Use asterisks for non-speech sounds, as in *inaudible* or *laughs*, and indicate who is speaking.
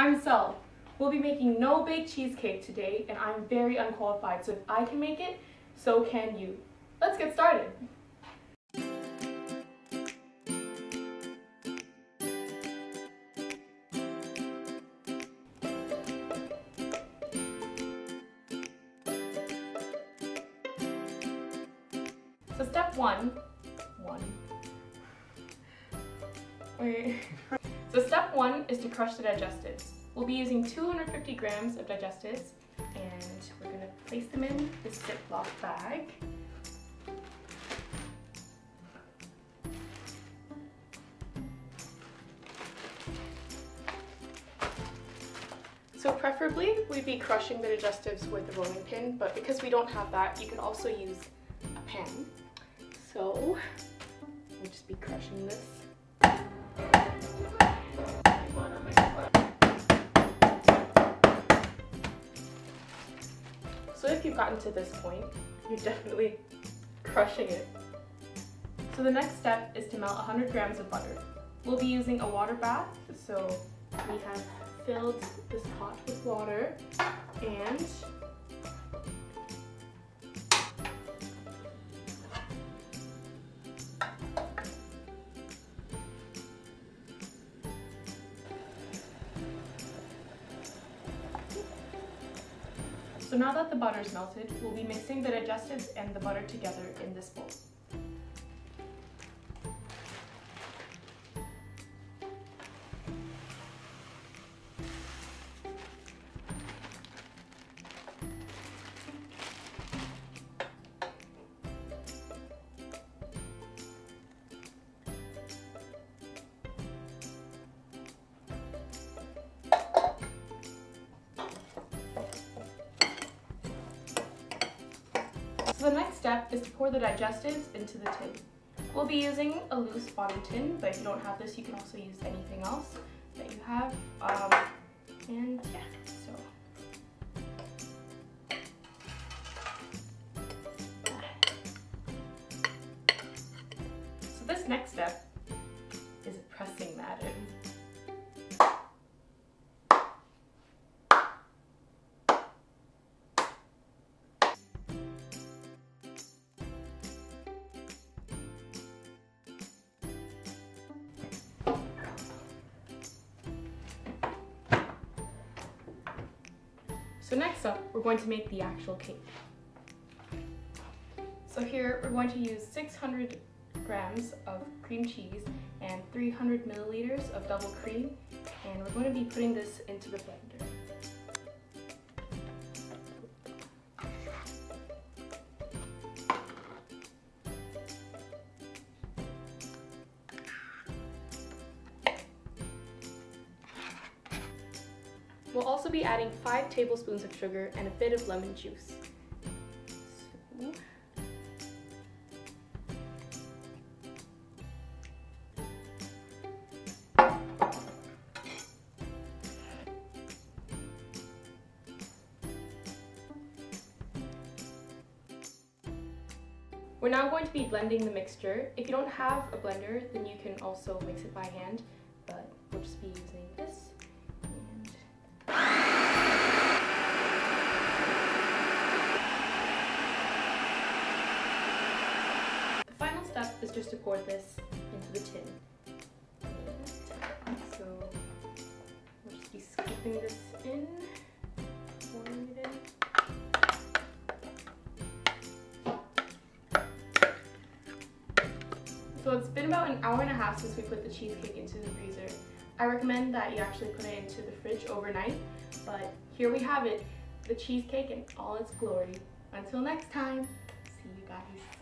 Speaker 1: I'm Sel. We'll be making no bake cheesecake today, and I'm very unqualified, so if I can make it, so can you. Let's get started. So step one, one, wait. *laughs* So step one is to crush the digestives. We'll be using 250 grams of digestives and we're gonna place them in this Ziploc bag. So preferably we'd be crushing the digestives with a rolling pin, but because we don't have that, you can also use a pan. So we'll just be crushing this. You've gotten to this point, you're definitely crushing it. So the next step is to melt 100 grams of butter. We'll be using a water bath, so we have filled this pot with water and So now that the butter is melted, we'll be mixing the digestives and the butter together in this bowl. Is to pour the digestives into the tin. We'll be using a loose bottom tin, but if you don't have this, you can also use anything else that you have. Um, and yeah, so. So So next up, we're going to make the actual cake. So here, we're going to use 600 grams of cream cheese and 300 milliliters of double cream, and we're going to be putting this into the blender. We'll also be adding 5 tablespoons of sugar and a bit of lemon juice. We're now going to be blending the mixture. If you don't have a blender, then you can also mix it by hand, is just to pour this into the tin. So we'll just be scooping this in, pouring it in. So it's been about an hour and a half since we put the cheesecake into the freezer. I recommend that you actually put it into the fridge overnight, but here we have it, the cheesecake in all its glory. Until next time, see you guys.